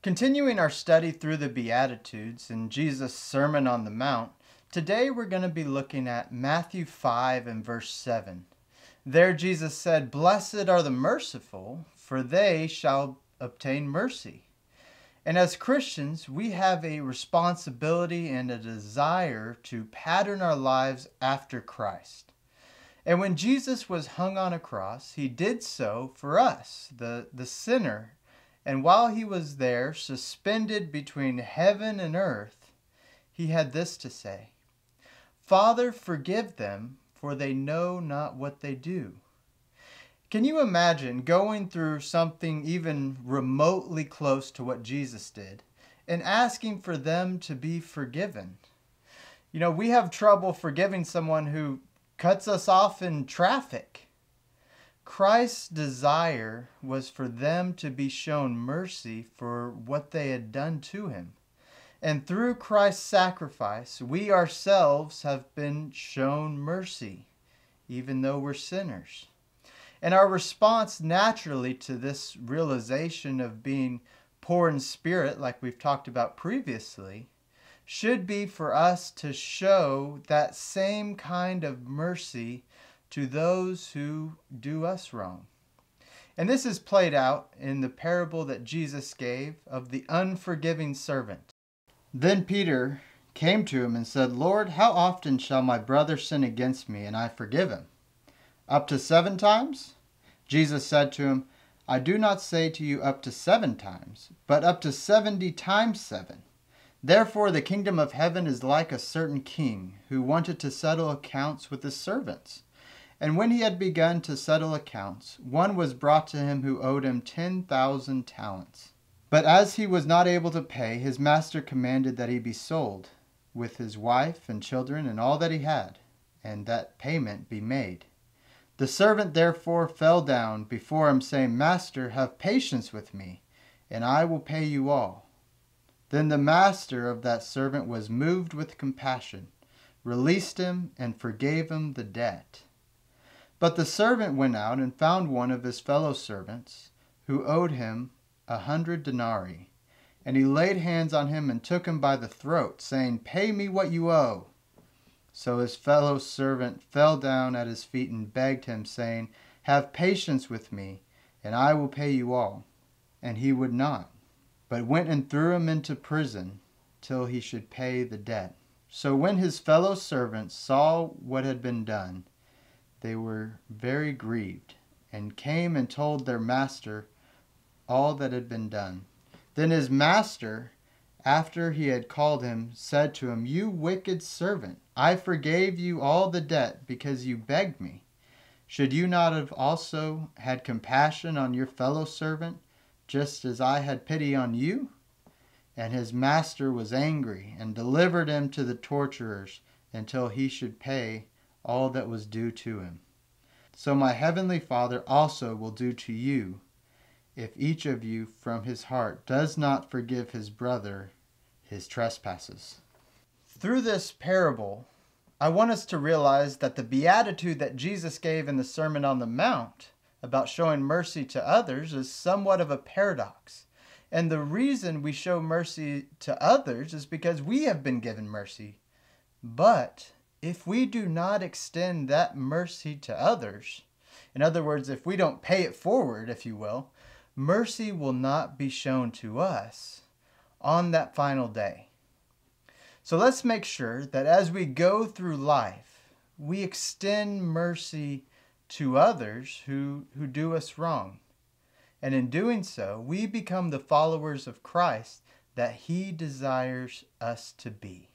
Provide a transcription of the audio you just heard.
Continuing our study through the Beatitudes and Jesus' Sermon on the Mount, today we're going to be looking at Matthew 5 and verse 7. There Jesus said, Blessed are the merciful, for they shall obtain mercy. And as Christians, we have a responsibility and a desire to pattern our lives after Christ. And when Jesus was hung on a cross, he did so for us, the, the sinner. And while he was there, suspended between heaven and earth, he had this to say Father, forgive them, for they know not what they do. Can you imagine going through something even remotely close to what Jesus did and asking for them to be forgiven? You know, we have trouble forgiving someone who cuts us off in traffic. Christ's desire was for them to be shown mercy for what they had done to him. And through Christ's sacrifice, we ourselves have been shown mercy, even though we're sinners. And our response naturally to this realization of being poor in spirit, like we've talked about previously, should be for us to show that same kind of mercy to those who do us wrong. And this is played out in the parable that Jesus gave of the unforgiving servant. Then Peter came to him and said, Lord, how often shall my brother sin against me and I forgive him? Up to seven times? Jesus said to him, I do not say to you up to seven times, but up to seventy times seven. Therefore the kingdom of heaven is like a certain king who wanted to settle accounts with his servants. And when he had begun to settle accounts, one was brought to him who owed him ten thousand talents. But as he was not able to pay, his master commanded that he be sold, with his wife and children and all that he had, and that payment be made. The servant therefore fell down before him, saying, Master, have patience with me, and I will pay you all. Then the master of that servant was moved with compassion, released him, and forgave him the debt. But the servant went out and found one of his fellow servants, who owed him a hundred denarii. And he laid hands on him and took him by the throat, saying, Pay me what you owe. So his fellow servant fell down at his feet and begged him, saying, Have patience with me, and I will pay you all. And he would not, but went and threw him into prison till he should pay the debt. So when his fellow servants saw what had been done, they were very grieved, and came and told their master all that had been done. Then his master, after he had called him, said to him, You wicked servant, I forgave you all the debt because you begged me. Should you not have also had compassion on your fellow servant, just as I had pity on you? And his master was angry and delivered him to the torturers until he should pay all that was due to him. So my heavenly Father also will do to you if each of you from his heart does not forgive his brother his trespasses. Through this parable, I want us to realize that the beatitude that Jesus gave in the Sermon on the Mount about showing mercy to others is somewhat of a paradox. And the reason we show mercy to others is because we have been given mercy. But if we do not extend that mercy to others, in other words, if we don't pay it forward, if you will, mercy will not be shown to us on that final day. So let's make sure that as we go through life, we extend mercy to others who, who do us wrong. And in doing so, we become the followers of Christ that he desires us to be.